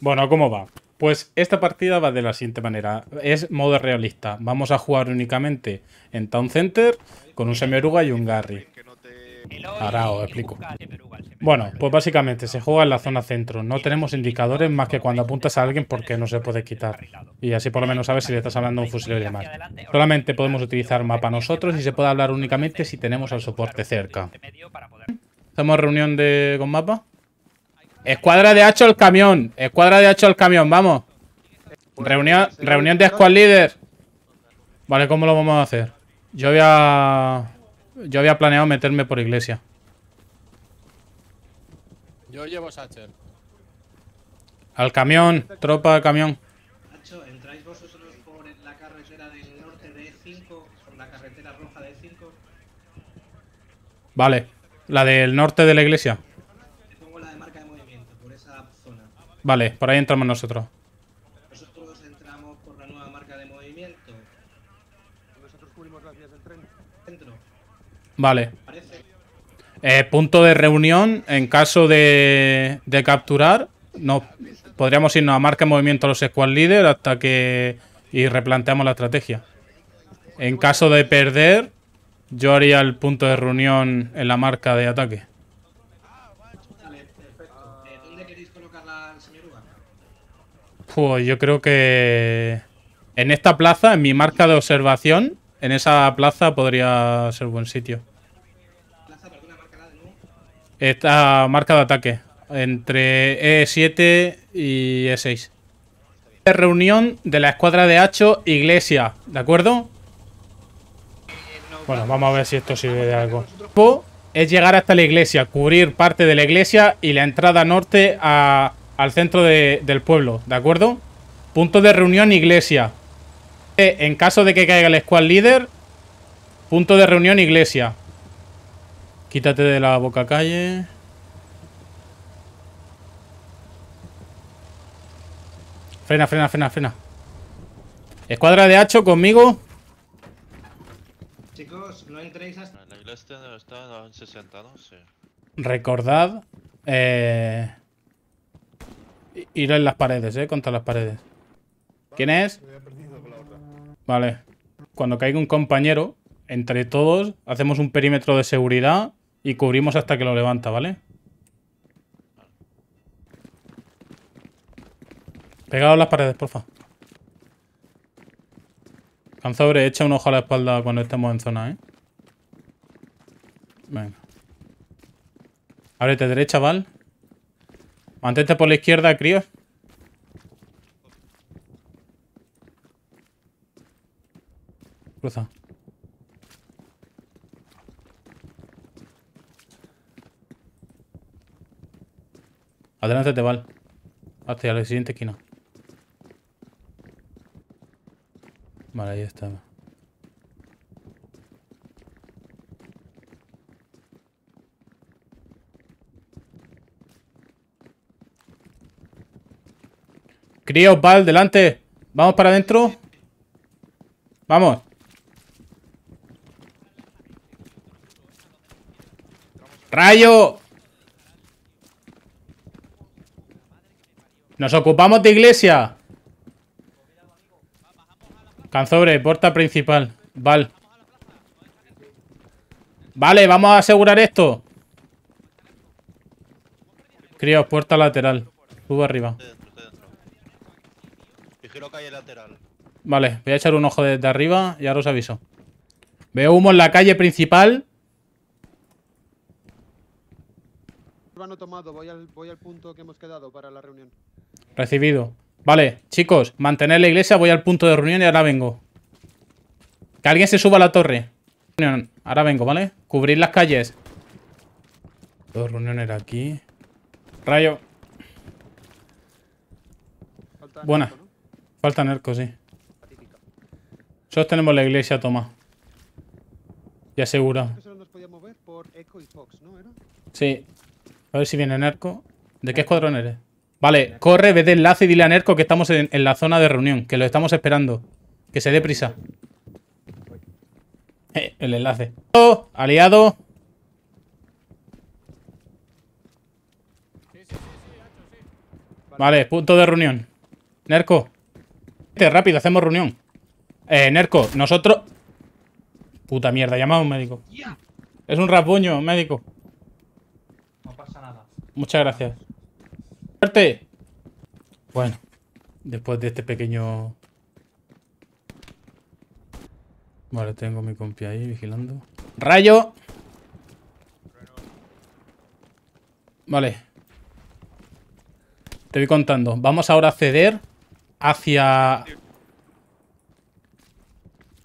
Bueno, ¿cómo va? Pues esta partida va de la siguiente manera. Es modo realista. Vamos a jugar únicamente en Town Center con un Semioruga y un Garry. Ahora os explico. Bueno, pues básicamente se juega en la zona centro. No tenemos indicadores más que cuando apuntas a alguien porque no se puede quitar. Y así por lo menos sabes si le estás hablando a un fusilero y demás. Solamente podemos utilizar mapa nosotros y se puede hablar únicamente si tenemos al soporte cerca. ¿Hacemos reunión de con mapa? Escuadra de Hacho al camión. Escuadra de Hacho al camión, vamos. Reunión, reunión de squad líder. Vale, ¿cómo lo vamos a hacer? Yo había... Yo había planeado meterme por iglesia. Yo llevo Satcher. Al camión, tropa al camión. Nacho, ¿entráis vosotros por la carretera del norte de E5, por la carretera roja de E5? Vale. La del norte de la iglesia. Te pongo la de marca de movimiento, por esa zona. Vale, por ahí entramos nosotros. Nosotros entramos por la nueva marca de movimiento. Nosotros cubrimos las vías del tren. Centro, Vale. Eh, punto de reunión en caso de, de capturar. No, podríamos irnos a marca de movimiento a los squad leader hasta que... Y replanteamos la estrategia. En caso de perder, yo haría el punto de reunión en la marca de ataque. Pues yo creo que en esta plaza, en mi marca de observación, en esa plaza podría ser buen sitio. Esta marca de ataque, entre E7 y E6. Reunión de la escuadra de Hacho Iglesia, ¿de acuerdo? Bueno, vamos a ver si esto sirve de algo. Es llegar hasta la iglesia, cubrir parte de la iglesia y la entrada norte a- al centro de- del pueblo, ¿de acuerdo? Punto de reunión iglesia. Eh, En caso de que caiga el squad líder, punto de reunión iglesia. Quítate de la boca calle. Frena, frena, frena, frena. Escuadra de Hacho conmigo. Chicos, no entréis hasta. La iglesia está en 60, ¿no? Sí. Recordad. Eh, ir en las paredes, eh, contra las paredes. ¿Quién es? Vale. Cuando caiga un compañero, entre todos, hacemos un perímetro de seguridad y cubrimos hasta que lo levanta, ¿vale? Pegado a las paredes, porfa. Canzobre, echa un ojo a la espalda cuando estemos en zona, ¿eh? Venga. Ábrete derecha, Val. Mantente por la izquierda, críos. Cruza. Adelántate, Val. Hacia la siguiente esquina. Vale, ahí está. Críos, Val, delante. Vamos para adentro. Vamos. Rayo. Nos ocupamos de iglesia. Canzobre, puerta principal. Val. Vale, vamos a asegurar esto. Críos, puerta lateral. Sube arriba. Estoy dentro, estoy dentro. Lateral. Vale, voy a echar un ojo desde arriba y ahora os aviso. Veo humo en la calle principal. Urbano tomado, voy al, voy al punto que hemos quedado para la reunión. Recibido. Vale, chicos, mantener la iglesia, voy al punto de reunión y ahora vengo. Que alguien se suba a la torre. Ahora vengo, ¿vale? Cubrir las calles. Todo reunión era aquí. Rayo. Falta Buena. Falta Nerco, sí. Nosotros tenemos la iglesia, toma. Y asegura. Que solo nos podíamos mover por Echo y Fox, ¿no? ¿Era? Sí. A ver si viene Nerco. ¿De qué escuadrón eres? Vale, corre, ve de enlace y dile a Nerco que estamos en, en la zona de reunión, que lo estamos esperando. Que se dé prisa. Eh, el enlace. Oh, aliado. Vale, punto de reunión. Nerco. Rápido, hacemos reunión. Eh, Nerco, nosotros... Puta mierda, llama a un médico. Es un rasguño, médico. No pasa nada. Muchas gracias. ¡Suerte! Bueno, después de este pequeño... Vale, tengo mi compi ahí vigilando. ¡Rayo! Vale. Te voy contando. Vamos ahora a ceder hacia...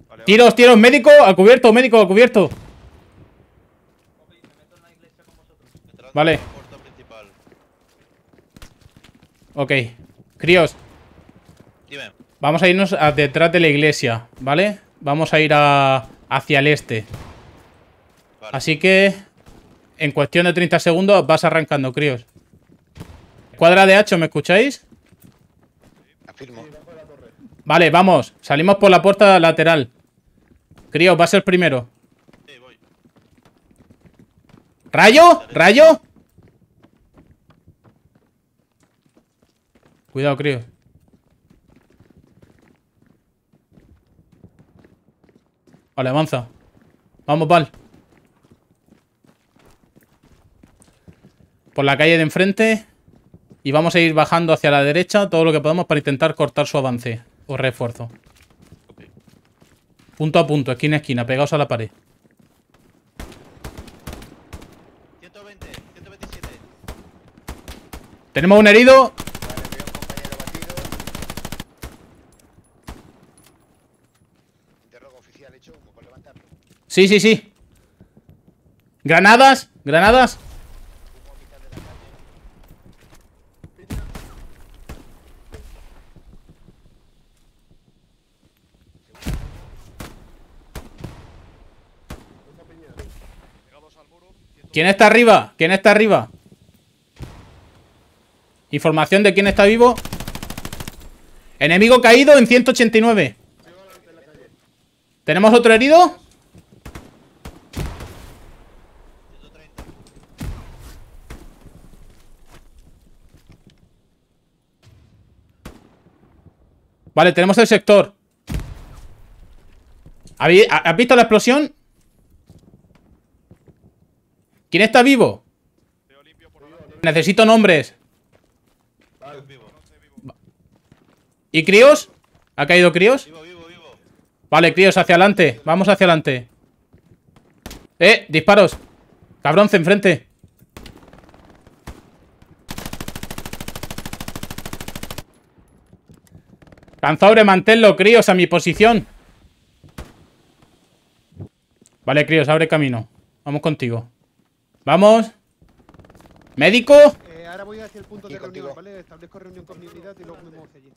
Vale, ¡Tiros, tiros! ¡Médico! ¡Al cubierto! ¡Médico! ¡Al cubierto! Vale. Ok. Críos, Dime. vamos a irnos a detrás de la iglesia, ¿vale? Vamos a ir a, hacia el este. Vale. Así que, en cuestión de 30 segundos, vas arrancando, críos. Cuadra de H, ¿me escucháis? Vale, vamos. Salimos por la puerta lateral. Críos, va a ser primero. Sí, voy. ¿Rayo? ¿Rayo? Cuidado, críos. Vale, avanza. Vamos, Val. Por la calle de enfrente. Y vamos a ir bajando hacia la derecha todo lo que podamos para intentar cortar su avance. O refuerzo. Punto a punto, esquina a esquina, pegados a la pared. 120, 127. Tenemos un herido. Interrogo oficial hecho humo por levantarlo. Sí, sí, sí. Granadas, granadas. Humo a mitad de la calle. ¿Quién está arriba? ¿Quién está arriba? Información de quién está vivo. Enemigo caído en 189. ¿Tenemos otro herido? 130. Vale, tenemos el sector. ¿Habí- ha- ¿Has visto la explosión? ¿Quién está vivo? Necesito nombres. ¿Y críos? ¿Ha caído críos? Vale, críos, hacia adelante. Vamos hacia adelante. Eh, disparos. Cabronce, enfrente. Canzaure, manténlo, críos, a mi posición. Vale, críos, abre camino. Vamos contigo. Vamos. Médico. Eh, ahora voy hacia el punto de reunión. Establezco reunión con mi unidad y luego me allí.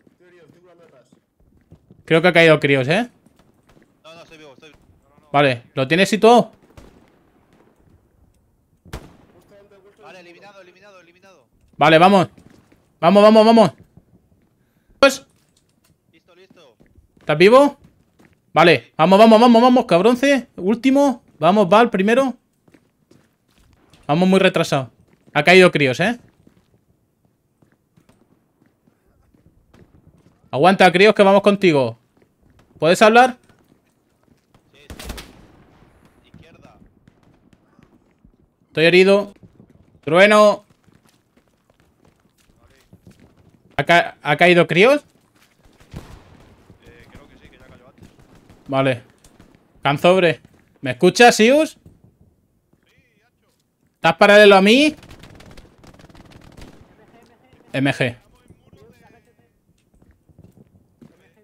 Creo que ha caído críos, ¿eh? No, no, estoy vivo, estoy vivo. Vale, ¿lo tienes situado? Vale, eliminado, eliminado, eliminado. Vale, vamos. Vamos, vamos, vamos. Pues, Listo, listo. ¿Estás vivo? Vale, vamos, vamos, vamos, vamos, cabronce. Último. Vamos, Val, primero. Vamos muy retrasado. Ha caído críos, ¿eh? Aguanta, críos, que vamos contigo. ¿Puedes hablar? Sí, sí. Izquierda. Estoy herido. Trueno. ¿Ha, ca- ha caído críos? Eh, creo que sí, que ya cayó antes. Vale. Canzobre. ¿Me escuchas, Sius? ¿Estás paralelo a mí? MG.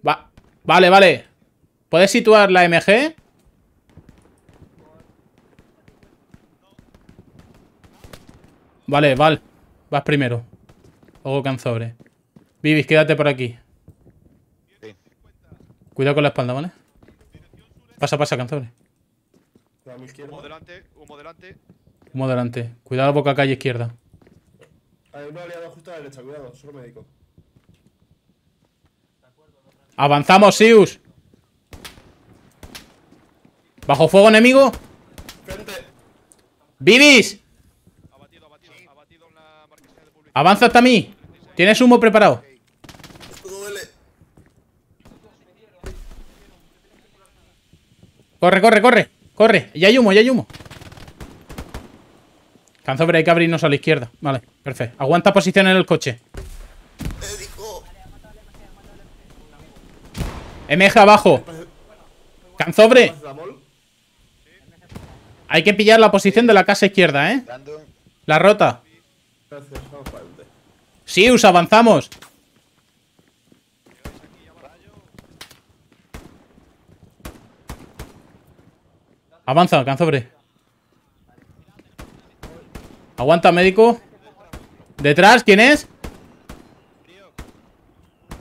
Va. Vale, vale. ¿Puedes situar la MG? Vale, Val. Vas primero. Luego Canzobre. Vivis, quédate por aquí. Cuidado con la espalda, ¿vale? Pasa, pasa, Canzobre. Humo delante, humo delante. Humo delante. Cuidado boca calle izquierda. Hay un aliado justo a la derecha, cuidado, solo médico. ¡Avanzamos, Sius! ¿Bajo fuego enemigo? Frente. ¡Vivis! Abatido, abatido, abatido en la de. ¡Avanza hasta mí! ¿Tienes humo preparado? Corre, corre, corre. Corre. Ya hay humo, ya hay humo. Canzobre, hay que abrirnos a la izquierda. Vale, perfecto. Aguanta posición en el coche. MG abajo. Canzobre, hay que pillar la posición de la casa izquierda, ¿eh? La rota. Sius, avanzamos. Avanza, canzobre. Aguanta, médico. Detrás, ¿quién es?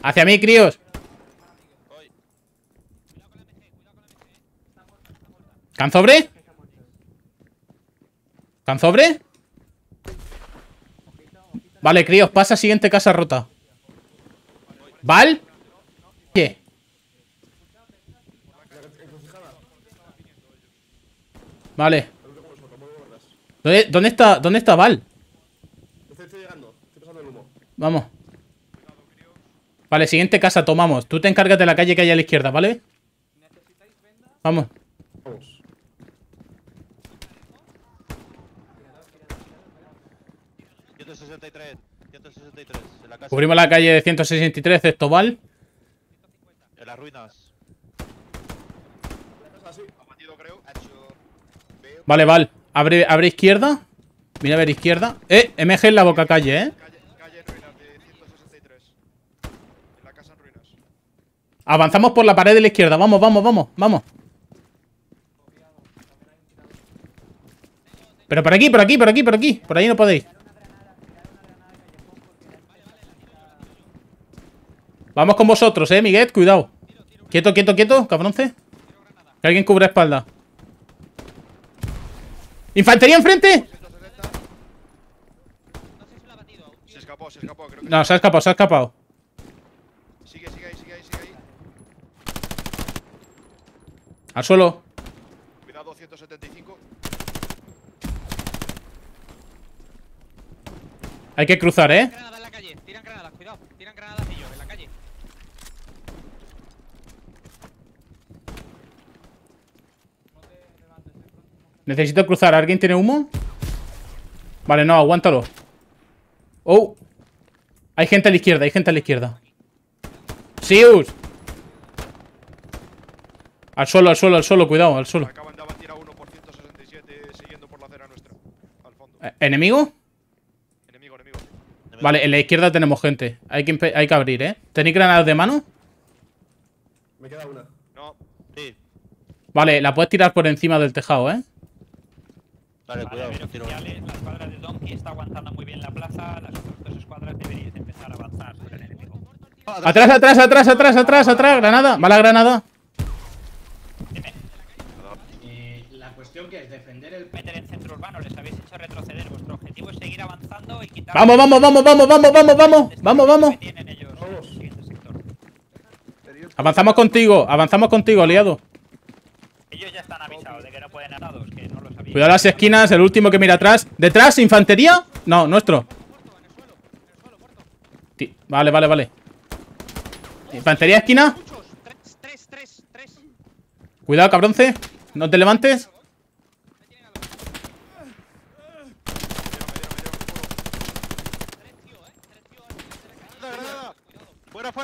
Hacia mí, críos. ¿Canzobre? ¿Canzobre? Vale, críos, pasa siguiente casa rota. ¿Val? ¿Qué? Vale. ¿Dónde, dónde está, ¿Dónde está Val? Estoy, estoy llegando. Estoy pasando el humo. Vamos. Vale, siguiente casa, tomamos. Tú te encargas de la calle que hay a la izquierda, ¿vale? Vamos. Vamos. ...163... ...163... ...en la casa... Cubrimos la calle de 163, excepto Val. ...en las ruinas... Vale, Val. Abre, abre izquierda. Mira a ver izquierda. Eh, MG en la boca calle, eh. Calle, en de 163. En la casa en ruinas. Avanzamos por la pared de la izquierda. Vamos, vamos, vamos, vamos. Pero por aquí, por aquí, por aquí, por aquí. Por ahí no podéis. Vamos con vosotros, eh, Miguel. Cuidado. Quieto, quieto, quieto, cabronce. Que alguien cubra espalda. ¡Infantería enfrente! Se escapó, se escapó. Creo que No, se ha escapado, se ha escapado. Sigue, sigue ahí, sigue ahí, sigue ahí. Al suelo. Cuidado, 175. Hay que cruzar, eh. Granada en la calle, tiran granadas, cuidado, tiran granadas ellos en la calle. Necesito cruzar. ¿Alguien tiene humo? Vale, no, aguántalo. Oh. Hay gente a la izquierda, hay gente a la izquierda. Sius. Al suelo, al suelo, al suelo, cuidado, al suelo. Acaban de abatir a uno por 167 siguiendo por la acera nuestra. Al fondo. Eh, ¿Enemigo? Enemigo, enemigo. Vale, en la izquierda tenemos gente. Hay que, hay que abrir, ¿eh? ¿Tenéis granadas de mano? Me queda una. No, Sí. Vale, la puedes tirar por encima del tejado, ¿eh? Vale, Vale, cuidado. a ver, tiro. oficiales, la escuadra de Donkey está aguantando muy bien la plaza, las otras dos escuadras deberíais empezar a avanzar sobre el enemigo. Atrás, atrás, atrás, atrás, atrás, atrás, granada. Va la granada. Eh, la cuestión que es defender el Meter en centro urbano, les habéis hecho retroceder, vuestro objetivo es seguir avanzando y quitar... Vamos, vamos, vamos, vamos, vamos, vamos, vamos. Vamos, vamos. siguiente sector. Avanzamos contigo, avanzamos contigo, aliado. Ellos ya están avisados de que no pueden atados, Cuidado las esquinas, el último que mira atrás. ¿Detrás? ¿Infantería? No, nuestro. Vale, vale, vale. ¿Infantería esquina? Cuidado, cabronce. No te levantes.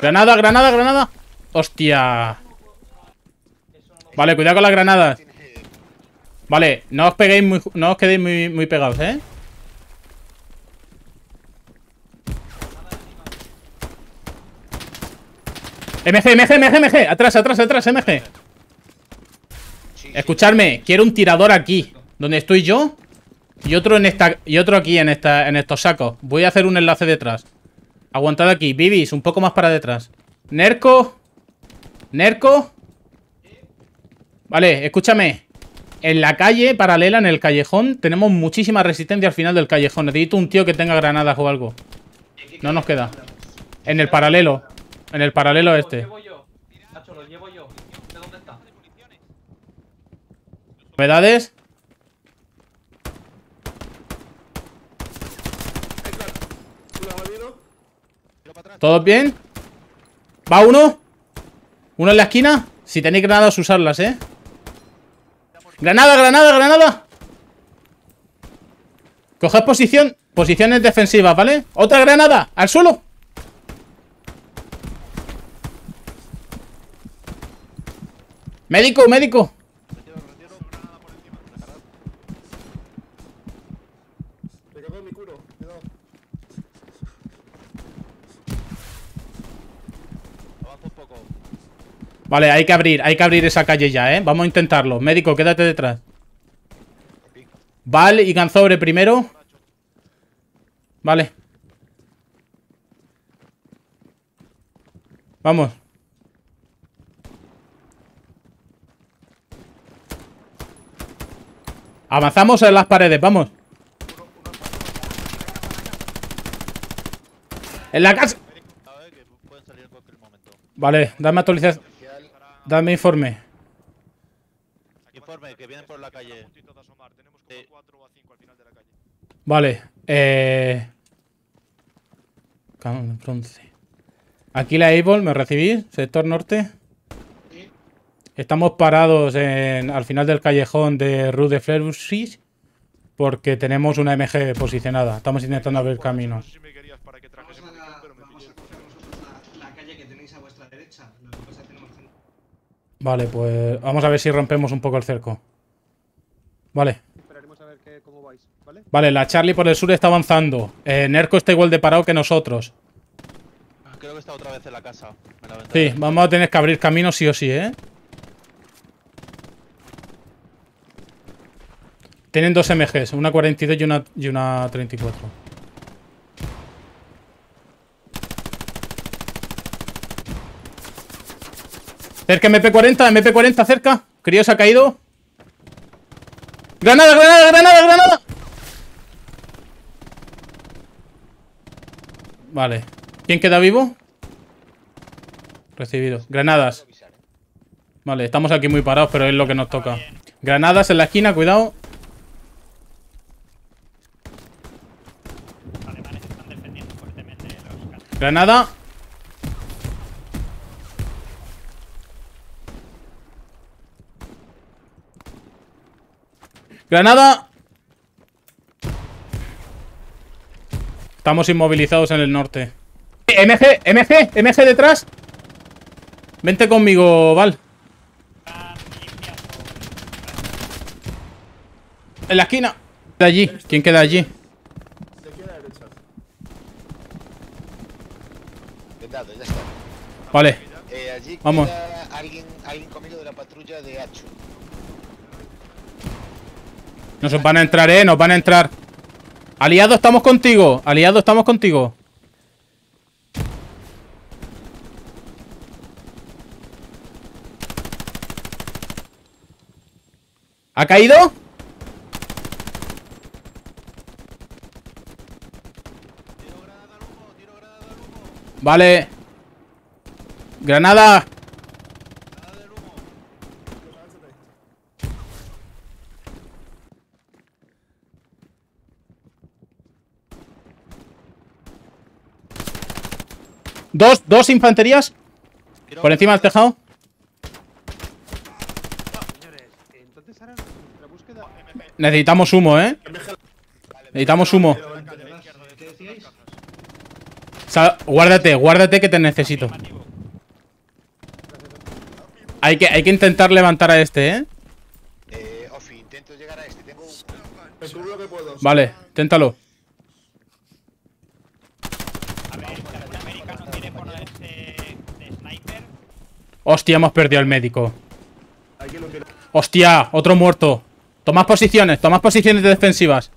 Granada, granada, granada. Hostia. Vale, cuidado con las granadas. Vale, no os peguéis muy, no os quedéis muy, muy pegados, ¿eh? MG, MG, MG, MG. Atrás, atrás, atrás, MG. Escuchadme, quiero un tirador aquí, donde estoy yo, y otro en esta, y otro aquí en esta, en estos sacos. Voy a hacer un enlace detrás. Aguantad aquí, Bibis, un poco más para detrás. Nerco. Nerco. Vale, escúchame. En la calle paralela, en el callejón, tenemos muchísima resistencia al final del callejón. Necesito un tío que tenga granadas o algo. No nos queda. En el paralelo. En el paralelo este. ¿Novedades? ¿Todos bien? ¿Va uno? ¿Uno en la esquina? Si tenéis granadas, usarlas, ¿eh? ¡Granada, granada, granada! Coged posición, posiciones defensivas, ¿vale? ¡Otra granada! ¡Al suelo! ¡Médico, médico! Recargo mi curo, cuidado. Avanza un poco. Vale, hay que abrir, hay que abrir esa calle ya, ¿eh? Vamos a intentarlo. Médico, quédate detrás. Val y Ganzobre primero. Vale. Vamos. Avanzamos en las paredes, vamos. En la casa. Vale, dame actualización. Dame informe. Informe, que vienen por la calle. Sí. Vale, eh... Aquí la Able, ¿me recibís? Sector norte. Estamos parados en, al final del callejón de Rue de Fleury porque tenemos una MG posicionada. Estamos intentando abrir camino. Vamos a, vamos a coger nosotros la, la calle que tenéis a vuestra derecha. Lo que pasa es que tenemos gente. Vale, pues vamos a ver si rompemos un poco el cerco. Vale. Esperaremos a ver qué, cómo vais, ¿vale? Vale, la Charlie por el sur está avanzando. Eh, Nerco está igual de parado que nosotros. Creo que está otra vez en la casa. En la ventana. Sí, vamos a tener que abrir camino sí o sí, ¿eh? Tienen dos MGs, una 42 y una, y una 34. Cerca MP40, MP40 cerca. Crío se ha caído. ¡Granada, granada, granada, granada! Vale. ¿Quién queda vivo? Recibido. Granadas. Vale, estamos aquí muy parados, pero es lo que nos toca. Granadas en la esquina, cuidado. Granada. Granada. Estamos inmovilizados en el norte. MG, MG, MG detrás. Vente conmigo, Val. En la esquina. De allí. ¿Quién queda allí? De aquí a la derecha. Vendado, ya está. Vale. Eh, allí Vamos. queda alguien, alguien conmigo de la patrulla de Hacho. Nos van a entrar, eh. Nos van a entrar. Aliado, estamos contigo. Aliado, estamos contigo. ¿Ha caído? Vale. Granada. Dos, dos infanterías. Por encima del tejado. Necesitamos humo, ¿eh? Necesitamos humo. Guárdate, guárdate que te necesito. Hay que, hay que intentar levantar a este, ¿eh? Eh, Ofi, intento llegar a este. Tengo un... Me cubro lo que puedo. Vale, inténtalo. A ver, si algún americano quiere ponerse de sniper, Hostia, hemos perdido al médico. Hostia, otro muerto. Tomad posiciones, tomad posiciones defensivas.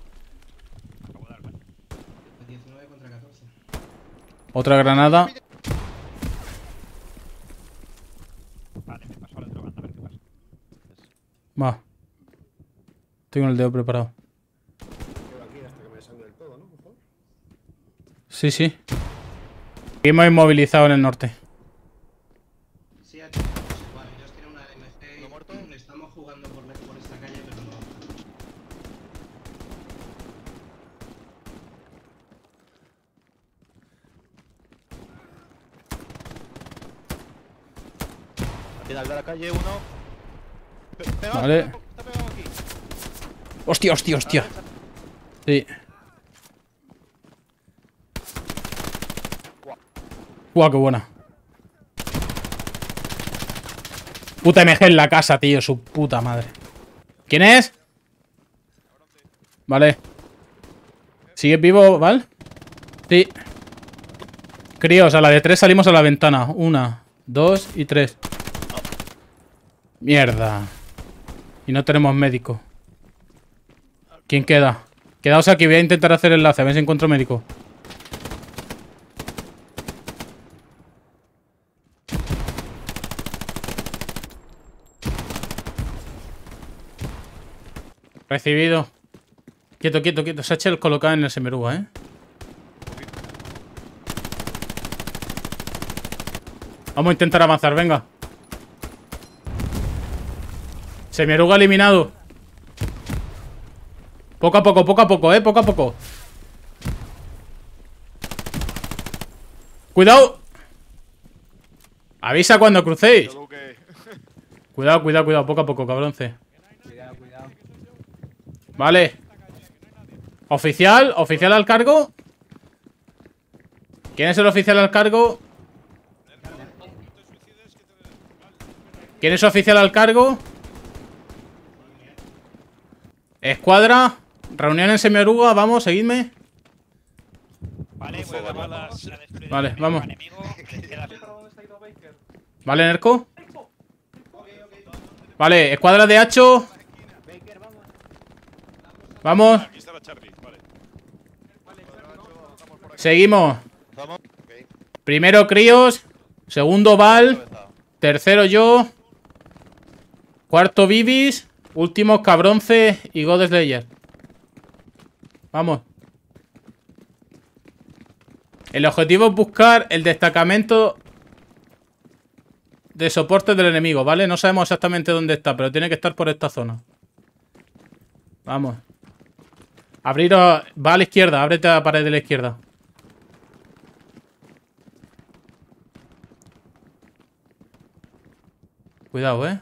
19 contra 14. Otra granada. Va. Estoy con el dedo preparado. Sí, sí. Seguimos inmovilizados en el norte. Sí, Hacho. Vale, ellos tienen una MG. Estamos jugando por, por esta calle, pero no. Final de la calle, uno. Pe- pegado, Vale. Está pegado aquí. Hostia, hostia, hostia. Sí. Guau, qué buena. Puta MG en la casa, tío, su puta madre. ¿Quién es? Vale. ¿Sigues vivo, Val? Sí. Críos, a la de tres salimos a la ventana. Una, dos y tres. Mierda. Y no tenemos médico. ¿Quién queda? Quedaos aquí, voy a intentar hacer enlace, a ver si encuentro médico. Recibido. Quieto, quieto, quieto. Se ha hecho el colocado en el semeruga, ¿eh? Vamos a intentar avanzar, venga. Semeruga eliminado. Poco a poco, poco a poco, eh, poco a poco. Cuidado. Avisa cuando crucéis. Cuidado, cuidado, cuidado, poco a poco, cabronce. Vale. Oficial, oficial al cargo. ¿Quién es el oficial al cargo? ¿Quién es oficial al cargo? Escuadra. Reunión en Semioruga, vamos, seguidme. Vale, voy a la destruida Vale, vamos. ¿Vale, Nerco? Vale, escuadra de Hacho. Vamos. Seguimos. Vamos. Primero Críos. Segundo Val. Tercero yo. Cuarto Vivis. Último Cabronce y God Slayer. Vamos. El objetivo es buscar el destacamento de soporte del enemigo, ¿vale? No sabemos exactamente dónde está, pero tiene que estar por esta zona. Vamos. Abriros. Va a la izquierda, ábrete a la pared de la izquierda. Cuidado, eh.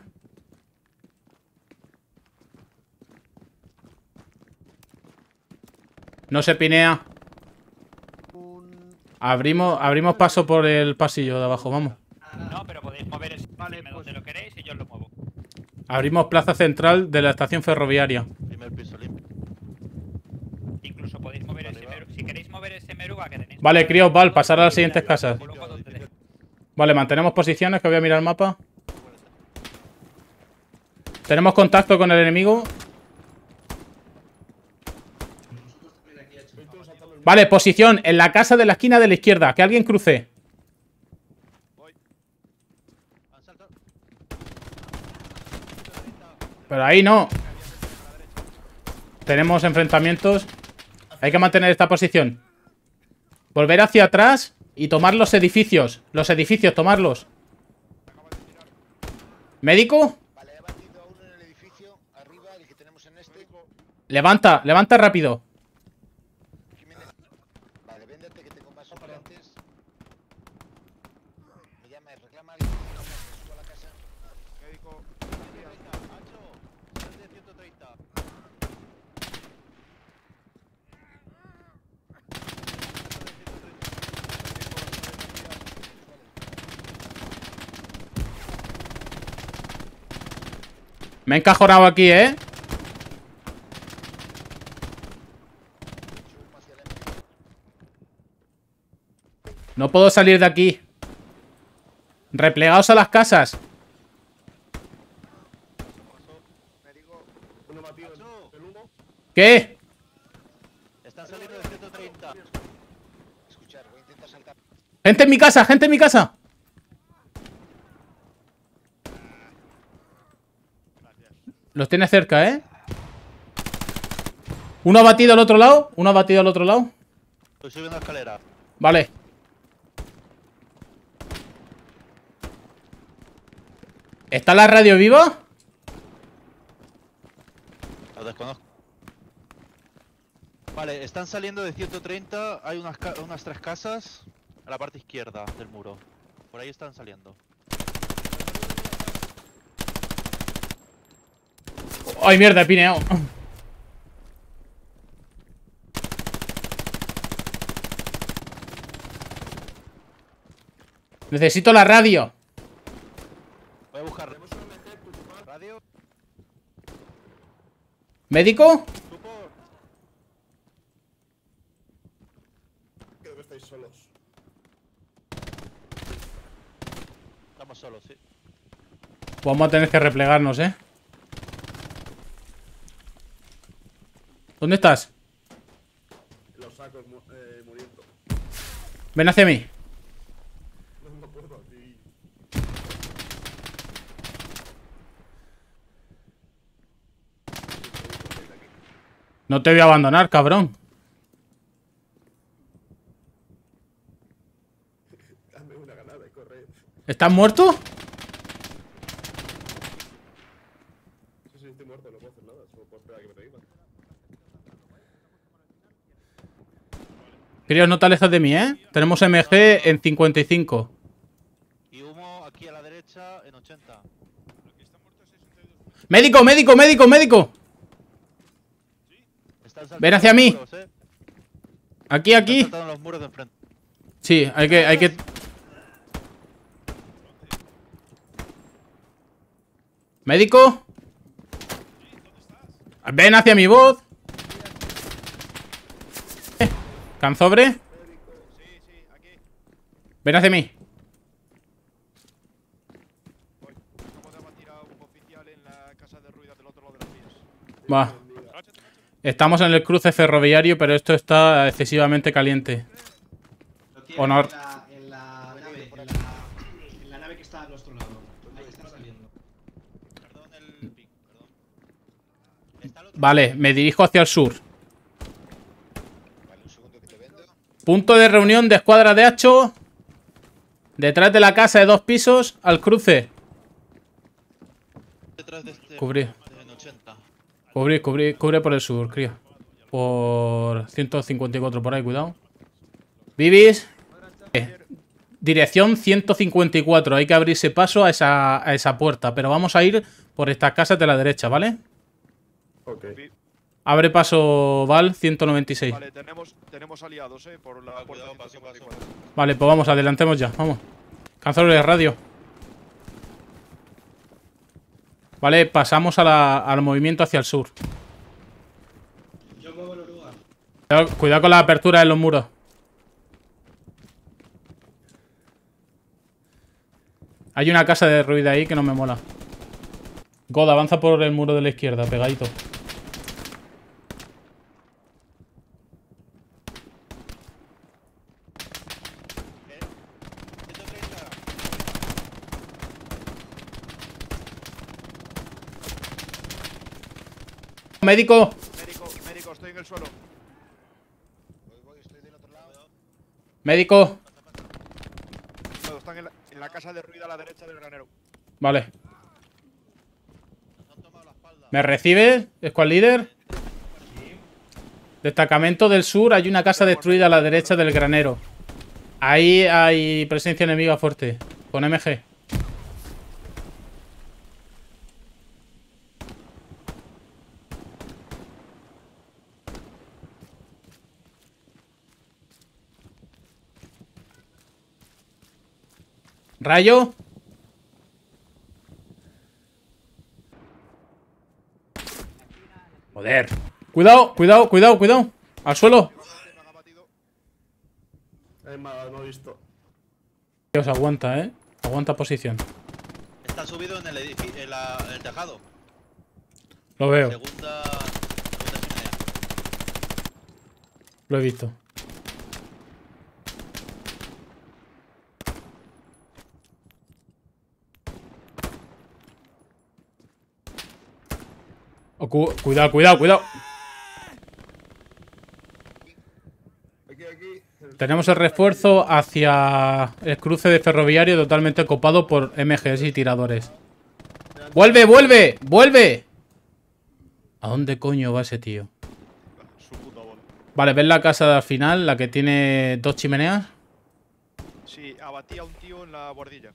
No se pinea. Abrimos, abrimos paso por el pasillo de abajo, vamos. No, pero podéis mover ese vale, donde lo queréis y yo lo muevo. Abrimos plaza central de la estación ferroviaria. Primer piso limpio. Incluso podéis mover ese meruga. Si queréis mover ese meruga que tenéis. Vale, críos, Val, pasar a las siguientes casas. Vale, mantenemos posiciones, que voy a mirar el mapa. Tenemos contacto con el enemigo. Vale, posición en la casa de la esquina de la izquierda. Que alguien cruce. Pero ahí no. Tenemos enfrentamientos. Hay que mantener esta posición. Volver hacia atrás y tomar los edificios. Los edificios, tomarlos. ¿Médico? Vale, he batido a uno en el edificio, arriba, el que tenemos en este. Levanta, levanta rápido. Jiménez. Vale, véndete que tengo más operantes. Me llama, reclama a alguien que suba a la casa. Médico. 130. Hacho. Sal de 130. Me he encajonado aquí, ¿eh? No puedo salir de aquí. Replegaos a las casas. ¿Qué? Están saliendo de 130. Escuchar, voy a intentar saltar. Gente en mi casa, gente en mi casa. Los tiene cerca, ¿eh? Uno ha batido al otro lado. Uno ha batido al otro lado. Estoy subiendo la escalera. Vale. ¿Está la radio viva? Lo desconozco. Vale, están saliendo de 130. Hay unas, unas tres casas a la parte izquierda del muro. Por ahí están saliendo. ¡Ay, mierda, he pineado! Necesito la radio. Voy a buscar. Radio. ¿Médico? Creo que estáis solos. Estamos solos, sí. Vamos a tener que replegarnos, ¿eh? ¿Dónde estás? Los sacos eh, muriendo. Ven hacia mí. No me acuerdo a ti. No te voy a abandonar, cabrón. Dame una ganada y correr. ¿Estás muerto? Sí, sí, estoy muerto, no puedo hacer nada. Solo puedo esperar a que me revivan. Críos, no te alejes de mí, ¿eh? Tenemos MG en 55. Y humo aquí a la derecha en 80. ¡Médico, médico, médico, médico! Ven hacia mí. eh. Aquí, aquí. Sí, hay que, hay que... ¿Médico? Ven hacia mi voz. Eh, ¿Canzobre? Sí, sí, aquí. Ven hacia mí. Acabo de abatir a un oficial en la casa de ruidas del otro lado de las vías. Va. Estamos en el cruce ferroviario, pero esto está excesivamente caliente. Honor. En la, en la nave, en Punto de reunión de escuadra de Hacho. Detrás de la casa de dos pisos, al cruce. detrás de este. Cubrir. En 80. Cubrir, cubrir, cubre por el sur, crío. Por 154 por ahí, cuidado. Vivis. Eh, Dirección 154. Hay que abrirse paso a esa, a esa puerta. Pero vamos a ir por estas casas de la derecha, ¿vale? Ok. Abre paso Val 196. Vale, tenemos, tenemos aliados, eh, por la puerta cuidado, paso, 154. Vale, pues vamos, adelantemos ya. Vamos. Cancelo de radio. Vale, pasamos a la- al movimiento hacia el sur. Yo muevo el oruga. Cuidado, cuidado con la apertura de los muros. Hay una casa de ruido ahí que no me mola. God, avanza por el muro de la izquierda, pegadito. ¡Médico! Médico, médico, estoy en el suelo. Voy, voy, estoy del otro lado. ¡Médico! Están en la, en la casa de ruido a la derecha del granero. Vale. ¿Me recibes, Squad Leader? Destacamento del sur, hay una casa destruida a la derecha del granero. Ahí hay presencia enemiga fuerte. Con MG. Rayo. Joder. Cuidado, cuidado, cuidado, cuidado. Al suelo. Me han abatido. Es más, no he visto. Dios, aguanta, eh. Aguanta posición. Está subido en el edificio, en, la- en el tejado. Lo veo, Segunda. Segunda lo he visto. Cu- cuidado, cuidado, cuidado. Aquí, aquí. Tenemos el refuerzo hacia el cruce de ferroviario totalmente copado por MGs y tiradores. ¡Vuelve, vuelve! ¡Vuelve! ¿A dónde coño va ese tío? Su puta bola. Vale, ¿ves la casa de al final? La que tiene dos chimeneas. Sí, abatí a un tío en la guardilla.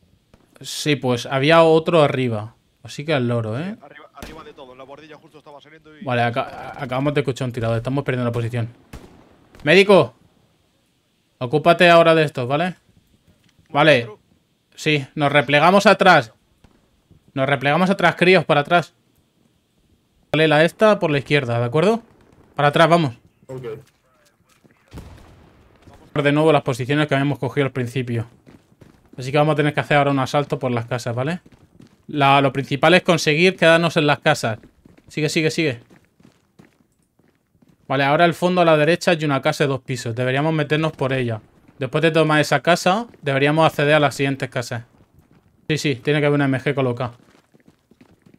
Sí, pues había otro arriba. Así que al loro, ¿eh? Arriba, Arriba de todo, en la bordilla justo estaba saliendo y. Vale, aca- acabamos de escuchar un tirado. Estamos perdiendo la posición. ¡Médico! Ocúpate ahora de estos, ¿vale? Vale. Sí, nos replegamos atrás. Nos replegamos atrás, críos, para atrás. Vale, la esta por la izquierda, ¿de acuerdo? Para atrás, vamos. Ok. De nuevo las posiciones que habíamos cogido al principio. Así que vamos a tener que hacer ahora un asalto por las casas, ¿vale? Lo principal es conseguir quedarnos en las casas. Sigue, sigue, sigue. Vale, ahora al fondo a la derecha hay una casa de dos pisos. Deberíamos meternos por ella. Después de tomar esa casa, deberíamos acceder a las siguientes casas. Sí, sí, tiene que haber una MG colocada.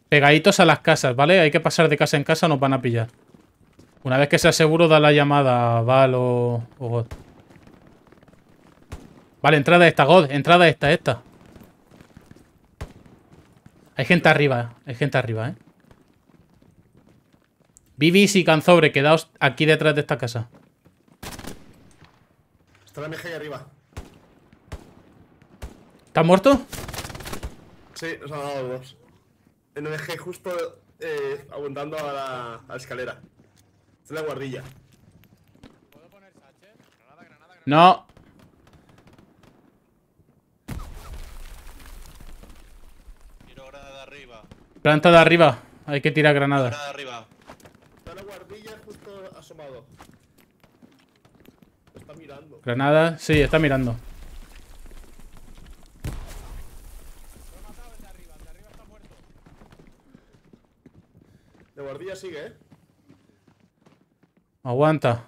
Pegaditos a las casas, ¿vale? Hay que pasar de casa en casa, nos van a pillar. Una vez que sea seguro, da la llamada a Val o God. Vale, entrada esta, God. Entrada esta, esta. Hay gente arriba, hay gente arriba, ¿eh? Vivis y Canzobre, quedaos aquí detrás de esta casa. Está la MG ahí arriba. ¿Estás muerto? Sí, nos han dado dos. El MG justo eh, aguantando a la, a la escalera. Está en la guardilla. No. Tiro granada arriba. Planta de arriba. Hay que tirar granadas. Granada arriba. Está la guardilla justo asomado. Está mirando. Granadas. Sí, está mirando. De guardilla sigue, eh. Aguanta.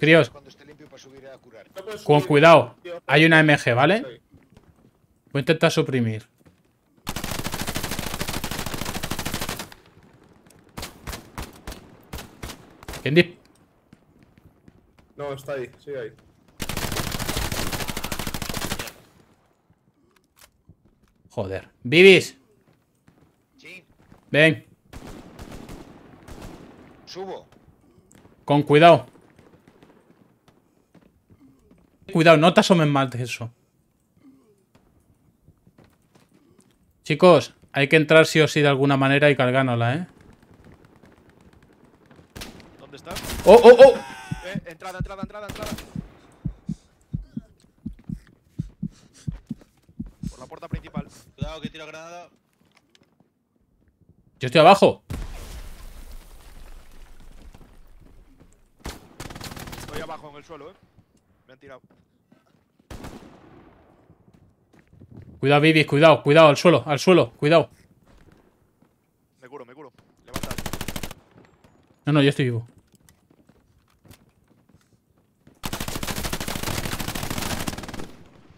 Críos. Cuando esté limpio para subir a curar. No puedes Con cuidado. Hay una MG, ¿vale? Voy a intentar suprimir. ¿Quién dis- No, está ahí, sigue ahí. Joder. Vivis. Sí, Ven. subo. Con cuidado. Cuidado, no te asomes mal de eso. Chicos, hay que entrar sí o sí de alguna manera y cargárnosla, ¿eh? ¿Dónde estás? ¡Oh, oh, oh! Eh, entrada, entrada, entrada, entrada. Por la puerta principal. Cuidado que tiro granada. Yo estoy abajo. Estoy abajo en el suelo, eh. Me han tirado. Cuidado, Vivis, cuidado, cuidado, al suelo, al suelo, cuidado. Me curo, me curo. Levanta. No, no, yo estoy vivo.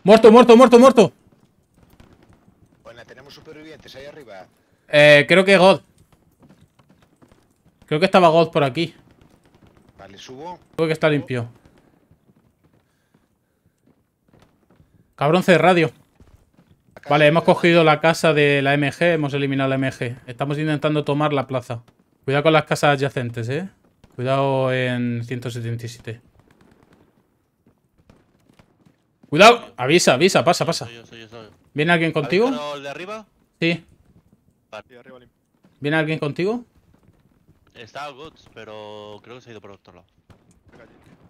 Muerto, muerto, muerto, muerto. Bueno, tenemos supervivientes ahí arriba. Eh, creo que God. Creo que estaba God por aquí. Vale, subo. Creo que está limpio. Cabrón de radio. Vale, hemos cogido la casa de la MG, hemos eliminado la MG. Estamos intentando tomar la plaza. Cuidado con las casas adyacentes, eh. Cuidado en 177. Cuidado, avisa, avisa, pasa, pasa. Soy yo, soy yo, soy yo. ¿Viene alguien contigo? ¿Habéis parado el de arriba? Sí. Arriba. ¿Viene alguien contigo? Está el Guts, pero creo que se ha ido por otro lado.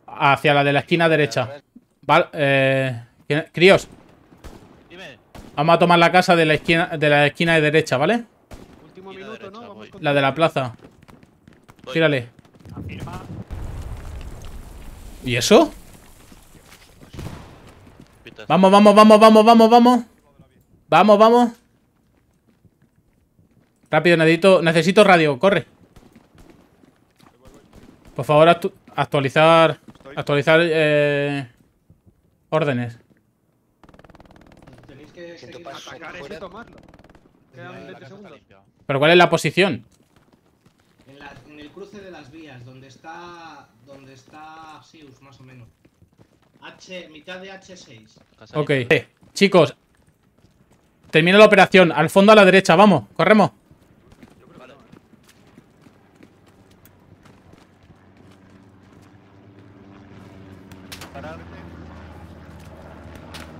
Hacia la de la esquina derecha. Vale, eh... ¿quién- Críos, Dime. vamos a tomar la casa de la esquina de la esquina de derecha, ¿vale? Último minuto, derecha, ¿no? Vamos La de la plaza. Voy. Tírale. Afirma. ¿Y eso? Vamos, vamos, vamos, vamos, vamos, vamos. Vamos, vamos. Rápido, necesito, necesito radio, corre. Por favor, actu- actualizar. Estoy. Actualizar eh, órdenes. Tenéis que fuera. eso y tomarlo. Quedan La 20 casa está segundos. ¿Pero cuál es la posición? En, la- en el cruce de las vías, donde está. donde está Sius, más o menos. H, mitad de H6. Casa Ok. Eh, chicos. Termina la operación. Al fondo a la derecha, vamos. Corremos. Vale.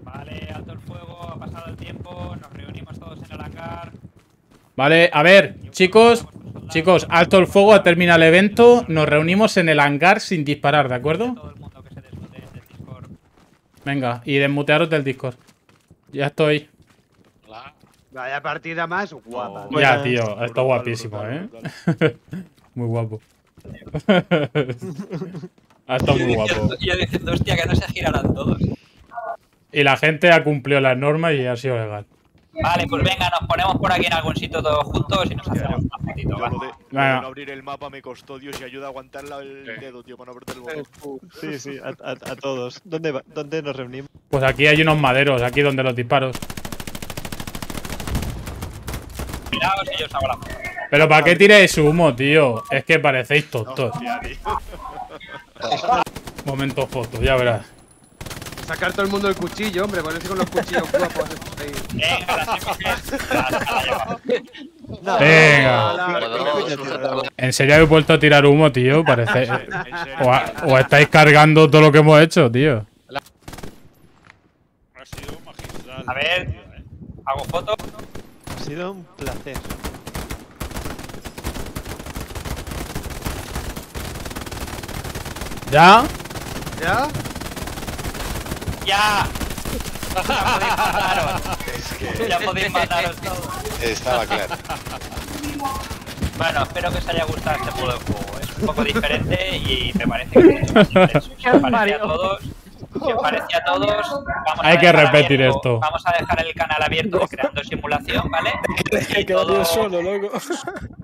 Vale, alto el fuego, ha pasado el tiempo, nos reunimos todos en el hangar. Vale, a ver. chicos, chicos, alto el fuego, termina el evento. Nos reunimos en el hangar sin disparar, ¿de acuerdo? Todo el mundo que se desmute del Discord. Venga, y desmutearos del Discord. Ya estoy. Vaya partida más guapa. Ya, tío, está guapísimo, ¿eh? muy guapo. ha estado muy guapo. Y yo diciendo, hostia, que no se girarán todos. Y la gente ha cumplido las normas y ha sido legal. Vale, pues venga, nos ponemos por aquí en algún sitio todos juntos y nos hacemos una fotito, Yo ¿va? lo de, lo de no abrir el mapa me costó Dios y ayuda a aguantar el dedo, tío, para no apretar el botón. Sí, sí, a, a- a todos. ¿Dónde, va- ¿Dónde nos reunimos? Pues aquí hay unos maderos, aquí donde los disparos. Miraos y yo os hago la foto. Pero ¿para qué tiráis humo, tío? Es que parecéis tontos. Momento foto, ya verás. Sacar todo el mundo el cuchillo, hombre, ponerse con los cuchillos guapos. ahí. Venga. Venga. ¿En serio habéis vuelto a tirar humo, tío? Parece... O, a- o estáis cargando todo lo que hemos hecho, tío. Ha sido magistral. A ver, hago foto. Ha sido un placer. ¿Ya? ¿Ya? ¡Ya! Ya podéis mataros. Es que Ya podéis mataros todos. estaba claro. Bueno, espero que os haya gustado este modo de juego. Es un poco diferente y me parece que es mucho más intenso. Si os parece a todos, si os parece a todos, vamos a Hay que dejar repetir abierto- esto. Vamos a dejar el canal abierto de creando simulación, ¿vale? Y todo- solo, loco.